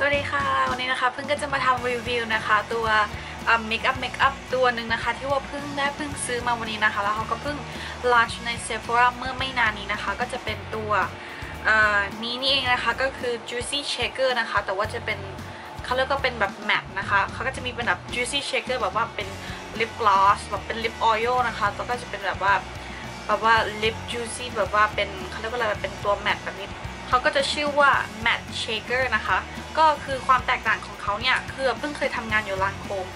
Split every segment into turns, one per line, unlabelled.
สวัสดีค่ะ วันนี้นะคะผึ้งก็จะมาทำรีวิวนะคะ ตัว makeup makeup ตัวหนึ่งนะคะ ที่ว่าผึ้งได้เพิ่งซื้อมาวันนี้นะคะ แล้วเขาก็เพิ่ง launch ใน Sephora เมื่อไม่นานนี้นะคะ ก็จะเป็นตัวนี้นี่เองนะคะ ก็คือ Juicy Shaker นะคะ แต่ว่าจะเป็นเขาเรียกก็เป็นแบบ matte นะคะเขาก็จะมีเป็นแบบ Juicy Shaker แบบว่าเป็น lip gloss แบบเป็น lip oil นะคะแล้วก็จะเป็นแบบว่าแบบว่าลิป Juicy แบบว่าเป็นเขาเรียกว่าอะไรเป็นตัว matte แบบนี้ เขาก็จะชื่อว่า Matte Shaker นะคะ ก็คือความแตกต่างของเขาเนี่ย คือเพิ่งเคยทำงานอยู่ร้านโคม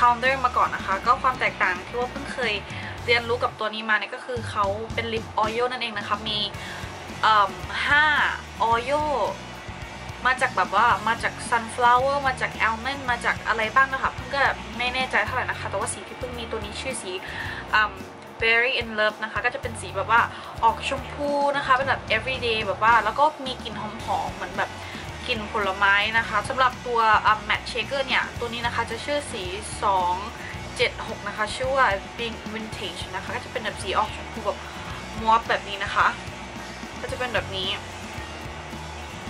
Counter มาก่อนนะคะ ก็ความแตกต่างที่ว่าเพิ่งเคยเรียนรู้กับตัวนี้มาเนี่ยก็คือเขาเป็นลิปออยล์นั่นเองนะคะ มีห้าออยล์มาจากแบบว่ามาจาก sunflower มาจาก almond มาจากอะไรบ้างนะคะเพิ่งก็ไม่แน่ใจเท่าไหร่นะคะ แต่ว่าสีที่เพิ่งมีตัวนี้ชื่อสี very in love นะคะ ก็จะเป็นสีแบบว่าออกชมพูนะคะ เป็นแบบ everyday แบบว่า แล้วก็มีกลิ่นหอมๆเหมือนแบบกลิ่นผลไม้นะคะสำหรับตัว matte shaker เนี่ย ตัวนี้นะคะจะชื่อสี 276 นะคะ ชื่อว่า Big Vintage นะคะ ก็จะเป็นแบบสีออกชมพูแบบมวบแบบนี้นะคะ ก็จะเป็นแบบนี้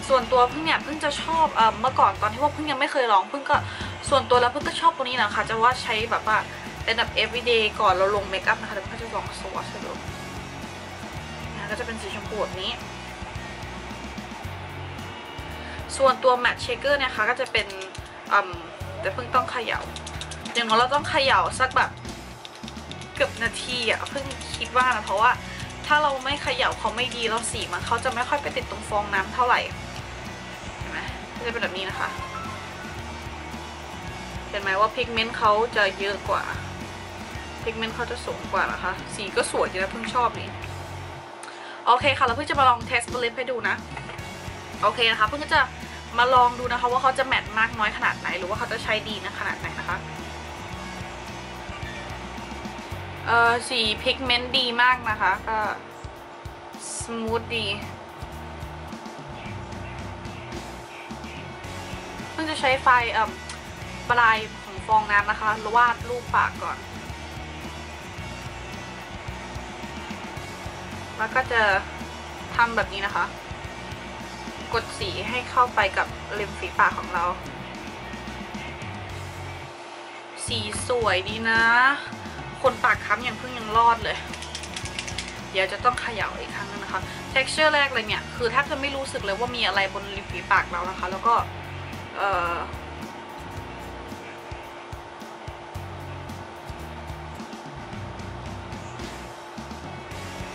ส่วนตัวเพิ่งเนี่ยเพิ่งจะชอบเอเมื่อก่อนตอนที่ว่าเพิ่งยังไม่เคยลองเพิ่งก็ส่วนตัวแล้วเพิ่งก็ชอบตัวนี้นะคะจะว่าใช้แบบว่า เป็นแบบ everyday ก่อนเราลงเมคอัพนะคะเดี๋ยวก็จะลองสวอชดูนะก็จะเป็นสีชมพูแบบนี้ ส่วนตัว matte shaker เนี่ยคะก็จะเป็นอืมแต่เพิ่งต้องเขย่าอย่างน้อยเราต้องเขย่าสักแบบเกือบนาทีอะเพิ่งคิดว่านะเพราะว่าถ้าเราไม่เขย่าเขาไม่ดีแล้วสีมันเขาจะไม่ค่อยไปติดตรงฟองน้ำเท่าไหร่เห็นไหมก็จะเป็นแบบนี้นะคะเห็นไหมว่า pigment เขาจะเยอะกว่า pigment เขาจะสูงกว่านะคะ สีก็สวยจริงนะผึ้งชอบนี่โอเคค่ะเราผึ้งจะมาลอง test บน lip ให้ดูนะ โอเคนะคะ ผึ้งจะมาลองดูนะคะ ว่าเขาจะ matte มากน้อยขนาดไหน หรือว่าเขาจะใช้ดีนะขนาดไหนนะคะเออสี pigment ดีมากนะคะก็ smooth ดีเพิ่งจะใช้ไฟเอ่อปลายของฟองน้ำนะคะวาดรูปปากก่อน แล้วก็จะทำแบบนี้นะคะ กดสีให้เข้าไปกับริมฝีปากของเรา สีสวยดีนะ คนปากค้ำอย่างเพิ่งยังรอดเลย เดี๋ยวจะต้องเขย่าอีกครั้งนึงนะคะ texture แรกเลยเนี่ย คือแทบจะไม่รู้สึกเลยว่ามีอะไรบนริมฝีปากเรานะคะ แล้วก็ เอ่อ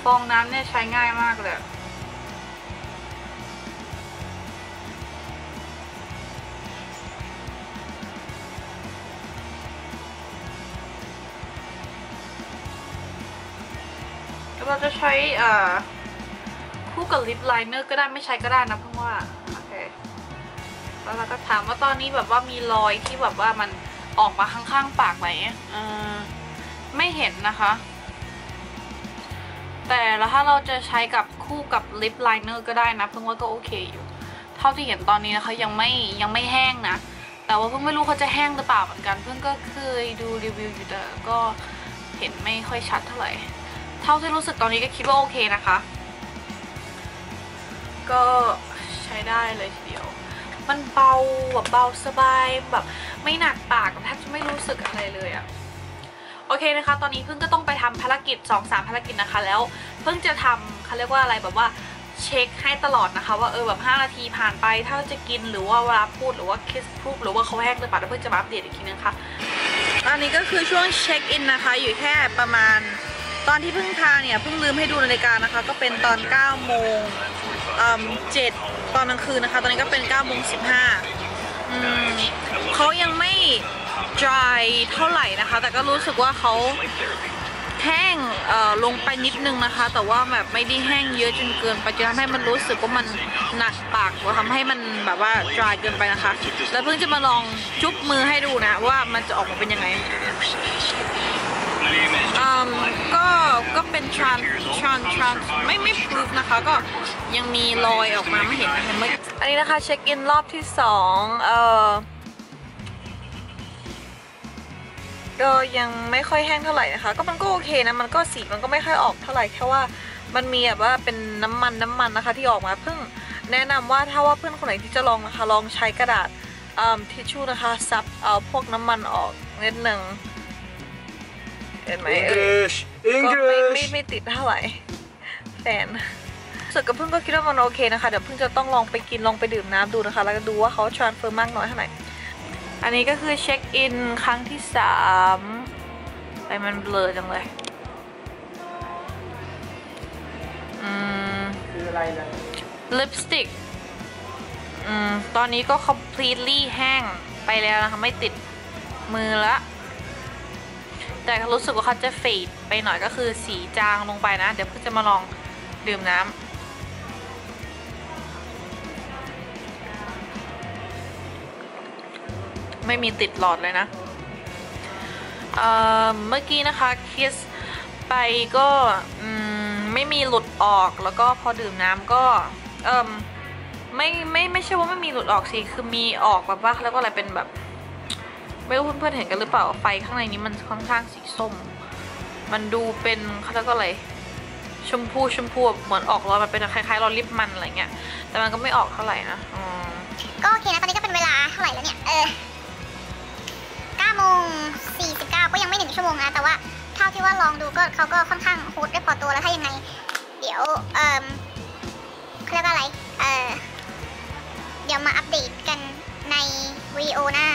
ฟองน้ำเนี่ยใช้ง่ายมากเลยเราจะใช้คู่กับ lip liner ก็ได้ไม่ใช้ก็ได้นะผึ้งว่าโอเคแล้วเราก็ถามว่าตอนนี้แบบว่ามีรอยที่แบบว่ามันออกมาข้างๆปากไหมไม่เห็นนะคะ แต่แล้วถ้าเราจะใช้กับคู่กับ lip liner ก็ได้นะผึ้งว่าก็โอเคอยู่ เท่าที่เห็นตอนนี้นะคะยังไม่ยังไม่แห้งนะ แต่ว่าผึ้งไม่รู้เขาจะแห้งหรือเปล่าเหมือนกัน ผึ้งก็เคยดูรีวิวอยู่แต่ก็เห็นไม่ค่อยชัดเท่าไหร่ เท่าที่รู้สึกตอนนี้ก็คิดว่าโอเคนะคะ ก็ใช้ได้เลยทีเดียว มันเบาแบบเบาสบายแบบไม่หนักปากแทบจะไม่รู้สึกอะไรเลยอะ โอเคนะคะ ตอนนี้เพิ่งก็ต้องไปทำภารกิจ 2-3ภารกิจนะคะ แล้วเพิ่งจะทำเขาเรียกว่าอะไรแบบว่าเช็คให้ตลอดนะคะ ว่าเออแบบ 5 นาทีผ่านไปถ้าจะกินหรือว่าเวลาพูดหรือว่าคิสพูดหรือว่าเขาแห้งหรือเปล่าเดี๋ยวเพิ่งจะมาอัปเดตอีกทีนึงค่ะอันนี้ก็คือช่วงเช็คอินนะคะ อยู่แค่ประมาณ ตอนที่เพิ่งทานเนี่ยเพิ่งลืมให้ดูนาฬิกานะคะ ก็เป็นตอน9โมงเจ็ดตอนกลางคืนนะคะ ตอนนี้ก็เป็น9โมง15อืมเขายังไม่ dry เท่าไหร่นะคะ แต่ก็รู้สึกว่าเขาแห้งลงไปนิดนึงนะคะ แต่ว่าแบบไม่ได้แห้งเยอะจนเกินไปจนทำให้มันรู้สึกว่ามันหนักปากหรือทำให้มันแบบว่า dry เกินไปนะคะ แล้วเพิ่งจะมาลองจุ๊บมือให้ดูนะว่ามันจะออกมาเป็นยังไงอืมก็ก็เป็นทรานทรานทรานไม่ไม่พรูฟนะคะก็ยังมีรอยออกมาไม่เห็นเห็นไหมอันนี้นะคะเช็คอินรอบที่สองเอ่อ ก็ยังไม่ค่อยแห้งเท่าไหร่นะคะ ก็มันก็โอเคนะ มันก็สีมันก็ไม่ค่อยออกเท่าไหร่แค่ว่ามันมีแบบว่าเป็นน้ำมันน้ำมันนะคะ ที่ออกมาเพิ่งแนะนำว่าถ้าว่าเพื่อนคนไหนที่จะลองนะคะ ลองใช้กระดาษทิชชู่นะคะซับเอาพวกน้ำมันออกนิดหนึ่งเห็นไหมเอ่ย
English!
ก็ไม่ไม่
English!
ไม่ติดเท่าไหร่แฟนส่วนกับเพิ่งก็คิดว่ามันโอเคนะคะเดี๋ยวเพิ่งจะต้องลองไปกินลองไปดื่มน้ำดูนะคะ แล้วก็ดูว่าเขา transfer มากน้อยเท่าไหร่ อันนี้ก็คือเช็คอินครั้งที่สามไปมันเบลอจังเลยอืม
คืออะไรนะ
ลิปสติกอืมตอนนี้ก็ completely แห้งไปแล้วนะคะ ไม่ติดมือละ แต่รู้สึกว่าเขาจะเฟดไปหน่อยก็คือสีจางลงไปนะ เดี๋ยวเพิ่งจะมาลองดื่มน้ำ ไม่มีติดหลอดเลยนะเเมื่อกี้นะคะคิสไปก็ไม่มีหลุดออกแล้วก็พอดื่มน้ำก็เอ่มไม่ไม่ไม่ใช่ว่าไม่มีหลุดออกสิคือมีออกแบบว่าแล้วก็อะไรเป็นแบบ ไม่รู้เพื่อนๆเห็นกันหรือเปล่าไฟข้างในนี้มันค่อนข้างสีส้ม มันดูเป็นเขาเรียกว่าอะไรชมพูชมพูแบบเหมือนออกรอยมันเป็นคล้ายๆรอยลิปมันอะไรเงี้ยแต่มันก็ไม่ออกเท่าไหร่นะ
ก็โอเคนะตอนนี้ก็เป็นเวลาเท่าไหร่แล้วเนี่ยเออ โมง 49 ก็ยังไม่ถึงชั่วโมงนะ แต่ว่าเท่าที่ว่าลองดูก็เขาก็ค่อนข้างโฮสได้พอตัวแล้วถ้ายังไง เดี๋ยว เออเขาเรียกว่าอะไร เออเดี๋ยวมาอัปเดตกันในวิดีโอหน้า